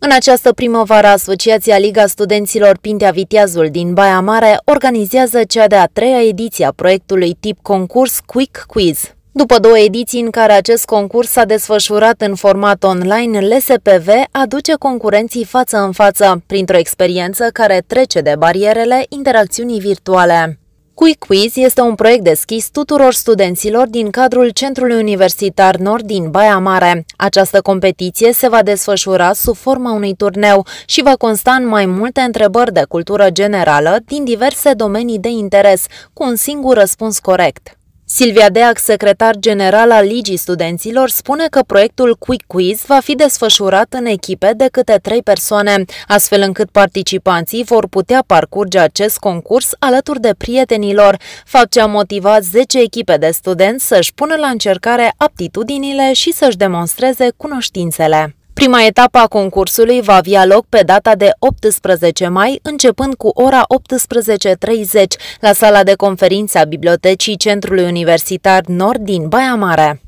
În această primăvară, Asociația Liga Studenților Pintea Viteazul din Baia Mare organizează cea de-a treia ediție a proiectului tip concurs Quick Quiz. După două ediții în care acest concurs s-a desfășurat în format online, LSPV aduce concurenții față în față, printr-o experiență care trece de barierele interacțiunii virtuale. Quick Quiz este un proiect deschis tuturor studenților din cadrul Centrului Universitar Nord din Baia Mare. Această competiție se va desfășura sub forma unui turneu și va consta în mai multe întrebări de cultură generală din diverse domenii de interes, cu un singur răspuns corect. Silvia Deac, secretar general al Ligii Studenților, spune că proiectul Quick Quiz va fi desfășurat în echipe de câte trei persoane, astfel încât participanții vor putea parcurge acest concurs alături de prietenilor, fapt ce a motivat 10 echipe de studenți să-și pună la încercare aptitudinile și să-și demonstreze cunoștințele. Prima etapă a concursului va avea loc pe data de 18 mai, începând cu ora 18.30 la sala de conferințe a Bibliotecii Centrului Universitar Nord din Baia Mare.